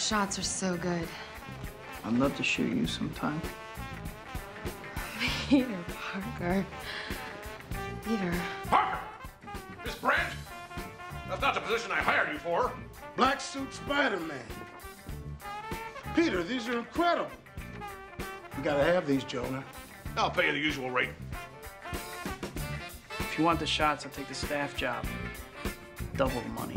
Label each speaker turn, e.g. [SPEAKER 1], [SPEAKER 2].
[SPEAKER 1] shots are so good.
[SPEAKER 2] I'd love to shoot you sometime.
[SPEAKER 1] Peter Parker. Peter.
[SPEAKER 3] Parker! Miss Brant? That's not the position I hired you for.
[SPEAKER 4] Black suit Spider-Man. Peter, these are incredible. You gotta have these, Jonah.
[SPEAKER 3] I'll pay you the usual rate.
[SPEAKER 2] If you want the shots, I'll take the staff job. Double the money.